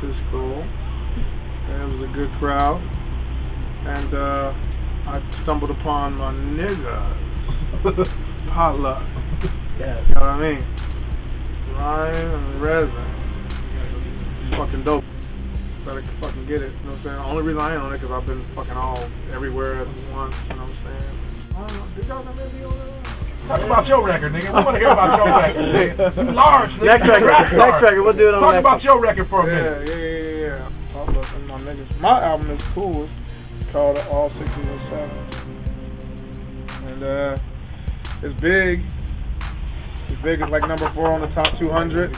show in San Francisco. And it was a good crowd. And uh, I stumbled upon my niggas. Potluck. Yeah. You know what I mean? Rhymes and Resin. Fucking dope. Better fucking get it. You know what I'm saying? The only reason I ain't on it because I've been fucking all everywhere at once. You know what I'm saying? I don't know. Did y'all have any on that? Talk about your record, nigga. We want to hear about your record, nigga. You large, nigga. Next record. rap Next record. We'll do it on Talk next. about your record for a Yeah, minute. yeah, yeah, yeah. yeah. All of them, my niggas. My album is cool. It's called All 60 and Sevens. And uh, it's big. It's big. It's like number four on the top 200.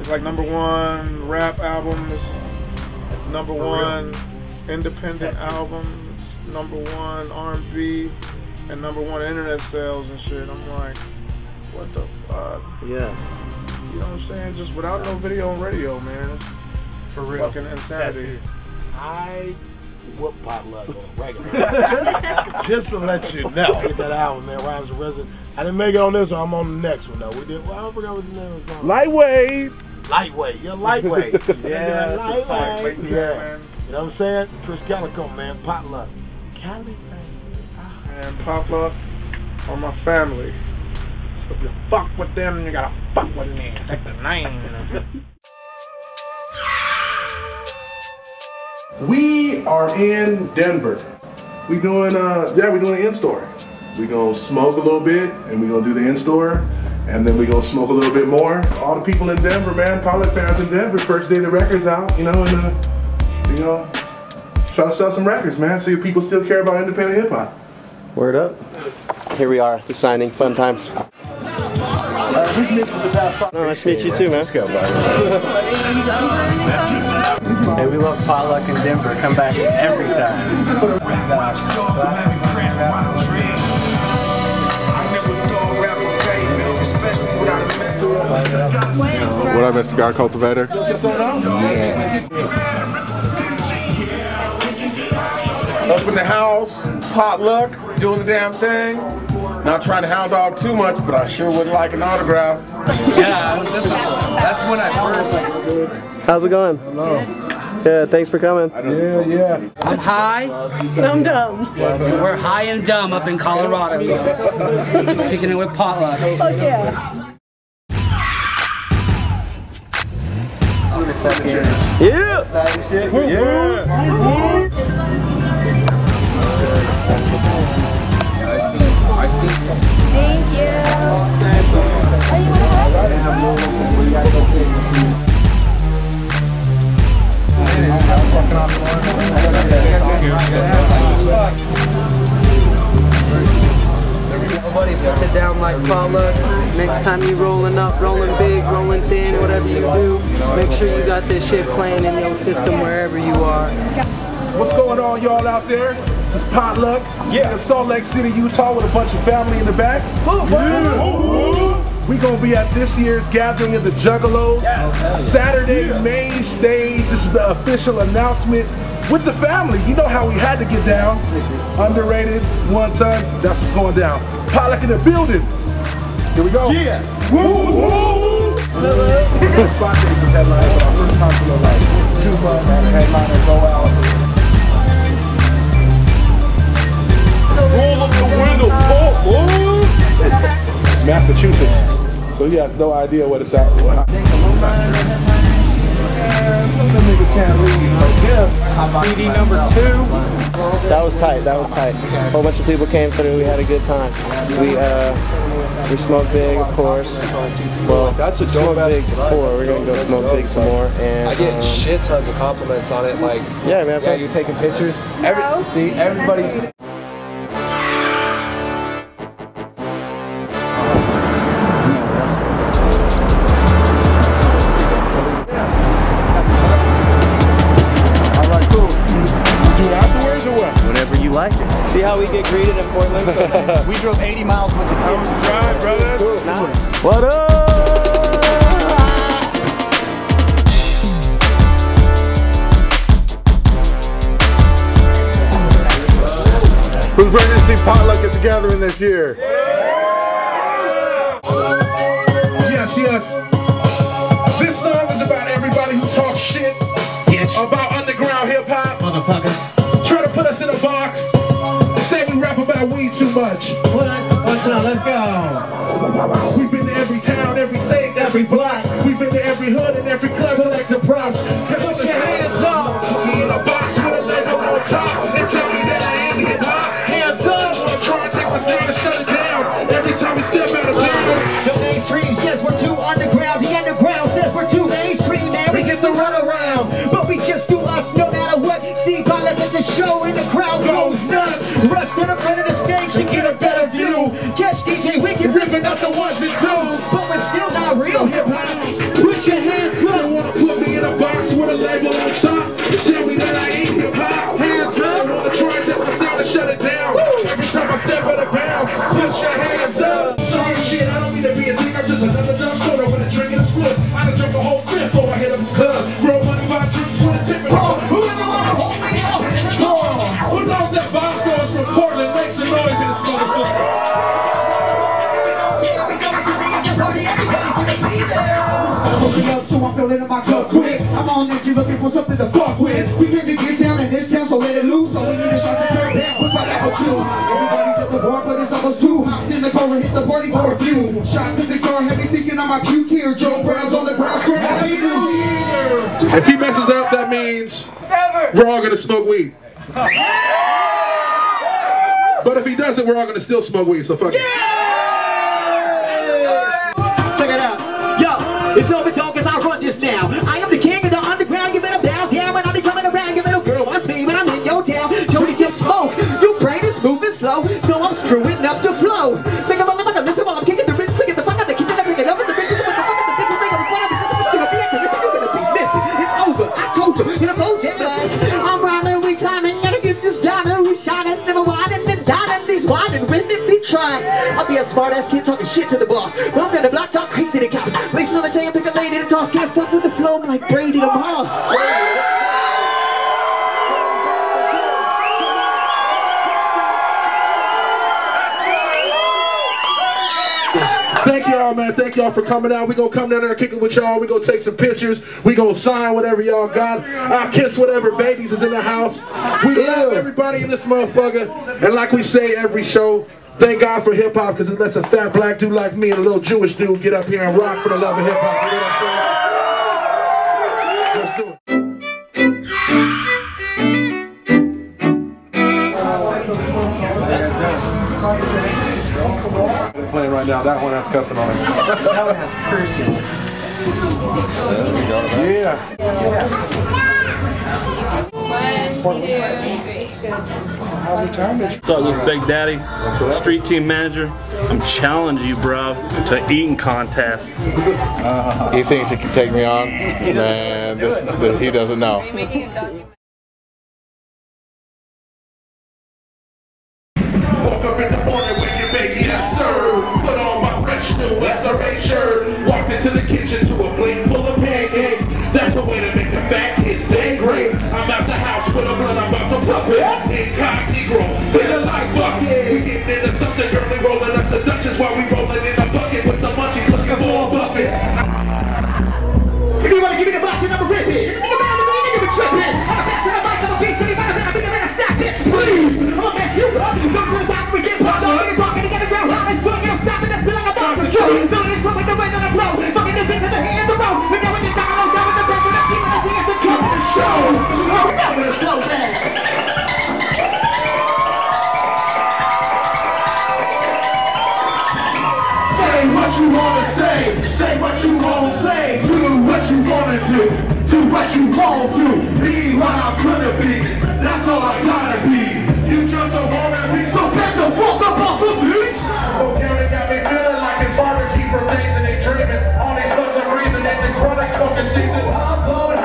It's like number one rap album. It's, it's number one independent album. It's number one R&B and number one internet sales and shit. I'm like, what the fuck? Yeah. You know what I'm saying? Just without no video and radio, man. It's For real. fucking insanity. I whoop potluck on regular. Just to let you know. Get that album, man. Rhymes with Resident. I didn't make it on this one. I'm on the next one, though. We did, well, I forgot what the name was called. Lightweight. Lightweight. You're lightweight. Yeah, You're Lightweight, lightweight. yeah, Yeah. You know what I'm saying? Krizz Kaliko, man. Potluck. Cali, man. And Papa are my family. So if you fuck with them, you gotta fuck with me. That's the name. We are in Denver. We doing uh yeah, we doing an in-store. We gonna smoke a little bit and we gonna do the in-store and then we gonna smoke a little bit more. All the people in Denver, man, Potluck fans in Denver, first day the record's out, you know, and uh, you know, try to sell some records, man. See if people still care about independent hip hop. Word up. Here we are, the signing. Fun times. No, nice to meet you too, man. Hey, we love potluck in Denver. Come back every time. What up, Mr. God Cultivator? Up in the house, potluck, doing the damn thing. Not trying to hound dog too much, but I sure would like an autograph. Yeah, that's when I first. How's it going? Yeah, thanks for coming. Yeah, yeah. I'm high and I'm dumb. We're high and dumb up in Colorado. Kicking it with potluck. Oh yeah. Yeah. Thank time you rolling up, rolling big, rolling thin, whatever you do, make sure you got this shit playing in your system wherever you are. What's going on, y'all out there? This is Potluck. Yeah. In Salt Lake City, Utah, with a bunch of family in the back. We gonna be at this year's gathering of the Juggalos. Saturday, main stage. This is the official announcement with the family. You know how we had to get down. Underrated, 1 Ton. That's what's going down. Potluck in the building. Here we go. Yeah. Woo woo. Good spot to get this headline. But our first time for like two months. Headliner go out. Roll up the window, Massachusetts. So you have no idea what it's at. Some of them niggas can't leave. CD number two. That was tight. That was tight. A whole bunch of people came through. We had a good time. We uh, we smoked big, of course. Well, That's a smoked dope big before. We're gonna go smoke big some more. And I get um, shit tons of compliments on it. Like, yeah, man. yeah, you're taking pictures. Every, see, everybody. how we get greeted in Portland? So we drove 80 miles with the kids. Drive, brothers. Cool. Nah. What up? Who's ready to see Potluck at the gathering this year? Yeah. Yes, yes. This song is about everybody who talks shit about underground hip hop. Motherfuckers. Rap too much. 1 Ton, let's go. We've been to every town, every state, every block. We've been to every hood and every club. Collect the props. Put your hands up. Put me in a box with a label on top. And tell me that I ain't hip hop. Hands up. Wanna try and take my sound and shut it down. Every time we step out of bounds. The mainstream says we're too underground. The underground says we're too mainstream. Man, we get the runaround. But we just do us no matter what. See, Potluck at the show and the crowd goes nuts. Rush to the front something fuck with. We came to get down in this town, so let it loose. So we need a shot to curb down, but what apple juice. Everybody's at the bar, but it's almost too hot. In the car and hit the party for a few. Shots in the jar, have me thinking I'm my puke here. Joe Brown's on the ground, screaming, Happy New Year! If he messes up, that means we're all gonna smoke weed. But if he doesn't, we're all gonna still smoke weed. So fuck it. Screwing up the flow. Think about it, like listen while I'm kicking the ritz, singing the fuck out the kitchen, I bring it up with the bitches, with the fuck out the bitches, think I'm of the bitches, gonna be acting, listen, you're gonna be missing. It's over, I told you, in a flow jazz. I'm rhyming, we climbing, gotta get this diamond, we shining, never winding, and dining, these when they be trying. I'll be a smart ass kid talking shit to the boss. I'm down the block, talk crazy to cops. Place another day and pick a lady to toss. Can't fuck with the flow, I'm like Brady the Moss. Thank y'all for coming out. We gonna come down there and kick it with y'all. We gonna take some pictures. We gonna sign whatever y'all got. I'll kiss whatever babies is in the house. We love everybody in this motherfucker. And like we say every show, thank God for hip hop because it lets a fat black dude like me and a little Jewish dude get up here and rock for the love of hip hop. You know playing right now. That one has cussing on it. That one has cursing. Yeah. So this is Big Daddy, street team manager. I'm challenging you, bro, to eating contest. He thinks he can take me on. Man, this, this he doesn't know. Woke up in the morning, SRA shirt. Walked into the kitchen to a plate full say, say what you wanna say, do what you wanna do, do what you want to, be what I'm gonna be, that's all I gotta be. You just don't wanna be, so back the fuck up off the beach. Oh, okay, got me feeling like it's hard to keep from dancing and dreaming. All these bloods are breathing at the chronic smoking season. I'm blowing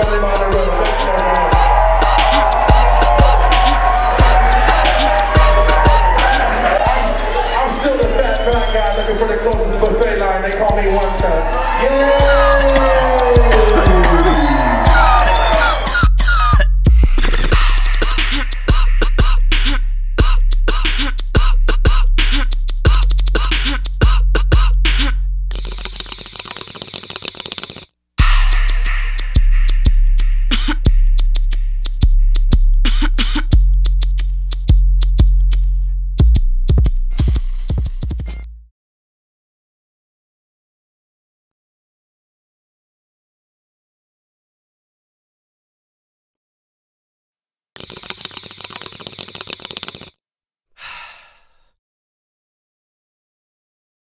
I'm still the fat black guy looking for the closest buffet line, they call me 1 Ton. Yeah!